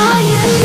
Are you?